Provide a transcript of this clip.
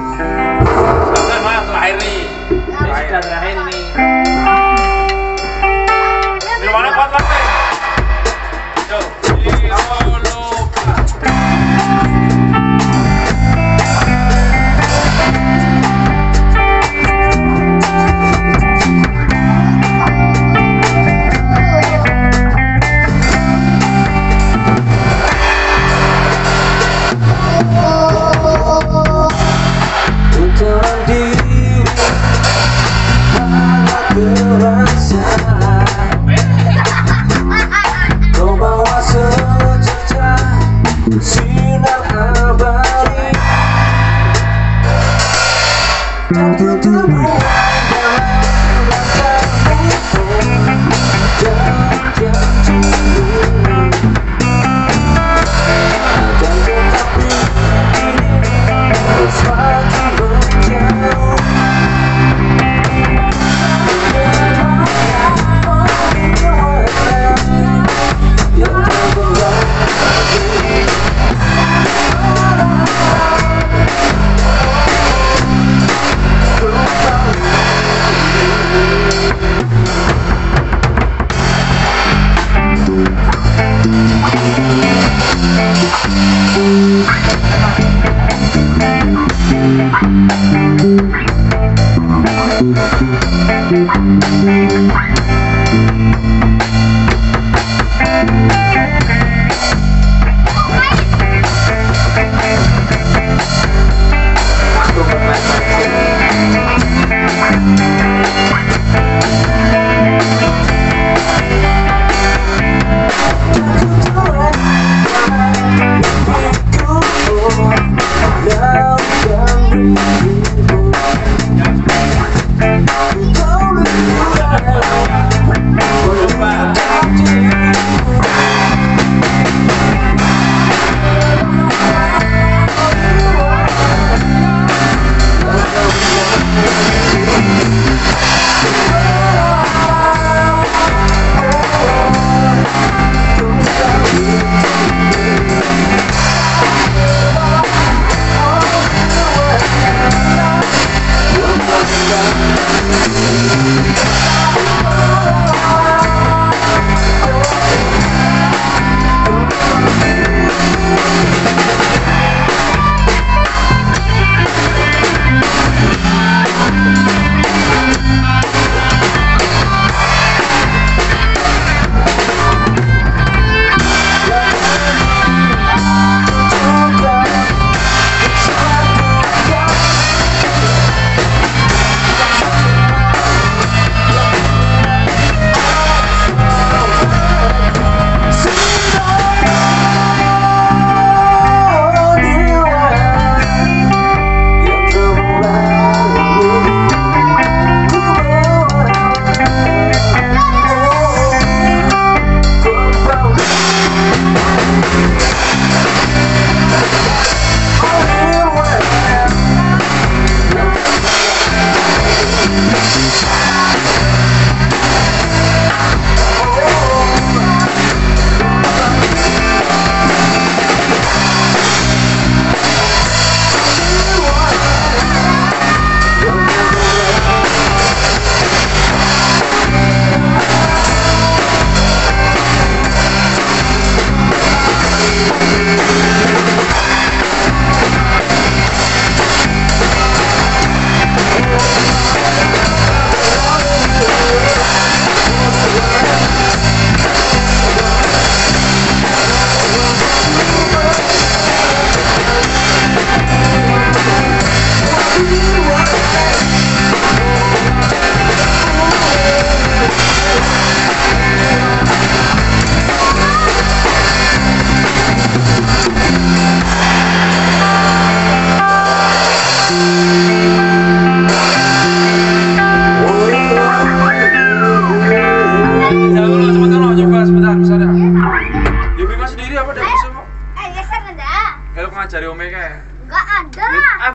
Sama terakhir nih. Sudah terakhir ini.